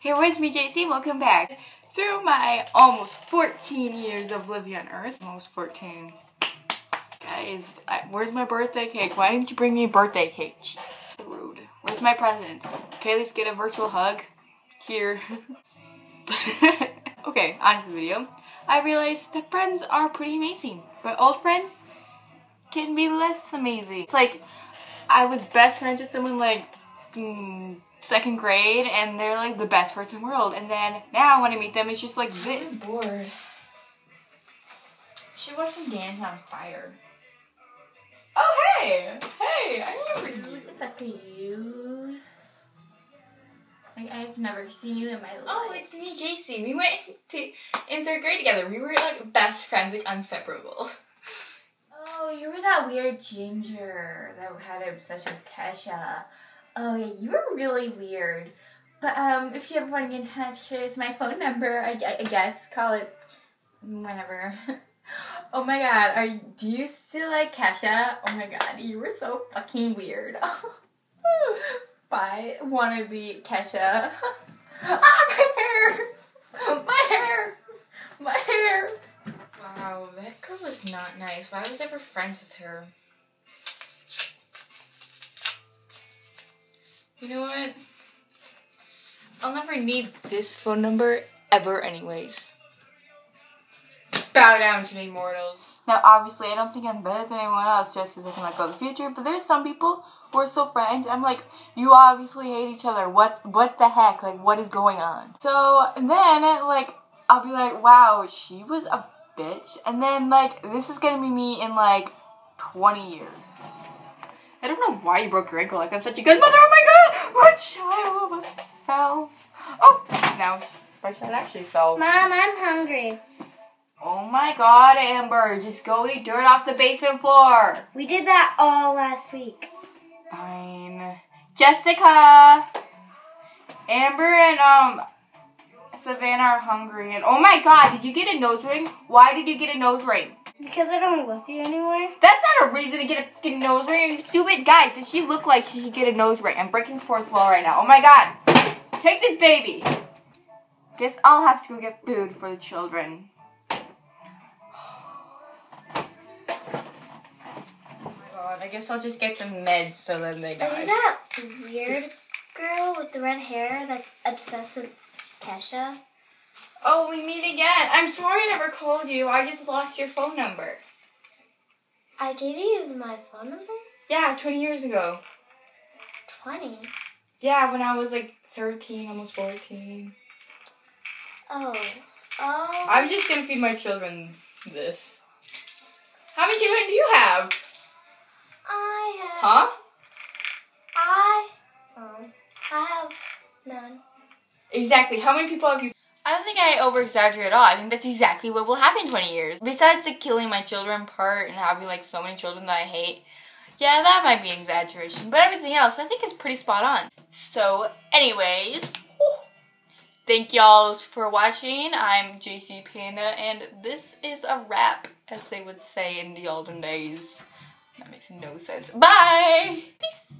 Hey, where's me, Jaycee? Welcome back. Through my almost 14 years of living on Earth, almost 14. Guys, I, where's my birthday cake? Why didn't you bring me a birthday cake? Jeez, rude. Where's my presents? Okay, let's get a virtual hug. Here. okay, on to the video. I realized that friends are pretty amazing, but old friends can be less amazing. It's like I was best friends with someone like mm, second grade, and they're like the best person in the world. And then now when I meet them, it's just like this. I'm bored. Should watch some Dance on Fire. Oh hey, hey, I remember you. What the fuck are you? Like I've never seen you in my oh, life. Oh, it's me, Jaycee. We went to in third grade together. We were like best friends, like inseparable. Oh, you were that weird ginger that had an obsession with Kesha. Oh yeah, you were really weird. But um, if you ever want to get in touch, here's my phone number. I, I guess call it whenever. oh my god, are do you still like Kesha? Oh my god, you were so fucking weird. Bye, wannabe Kesha. ah, my hair, my hair, my hair. Wow, that girl was not nice. Why was I ever friends with her? You know what? I'll never need this phone number ever anyways. Bow down to me, mortals. Now, obviously, I don't think I'm better than anyone else just because I can let go of the future. But there's some people who are still friends. I'm like, you obviously hate each other. What? What the heck? Like, what is going on? So then, like, I'll be like, wow, she was a bitch. And then, like, this is gonna be me in like 20 years. I don't know why you broke your ankle. Like, I'm such a good mother. Oh my god! My child almost fell. Oh, now my child actually fell. Mom, I'm hungry. Oh my god, Amber, just go eat dirt off the basement floor. We did that all last week. Fine. Jessica! Amber and um Savannah are hungry and oh my god, did you get a nose ring? Why did you get a nose ring? Because I don't love you anymore. That's not a reason to get a fucking nose ring. You stupid guys, does she look like she should get a nose ring? I'm breaking the fourth wall right now. Oh my god. Take this baby. Guess I'll have to go get food for the children. Oh my god, I guess I'll just get the meds so then they Are you die. that weird girl with the red hair that's obsessed with Kesha? Oh, we meet again. I'm sorry I never called you. I just lost your phone number. I gave you my phone number? Yeah, 20 years ago. 20. Yeah, when I was like 13, almost 14. Oh. Oh. I'm just gonna feed my children this. How many children do you have? I have. Huh? I. Oh. I have none. Exactly. How many people have you? I don't think I over exaggerate at all. I think that's exactly what will happen in 20 years. Besides the killing my children part and having like so many children that I hate, yeah, that might be exaggeration. But everything else, I think is pretty spot on. So, anyways, whew, thank y'all for watching. I'm Jaycee Panda, and this is a wrap, as they would say in the olden days. That makes no sense. Bye! Peace!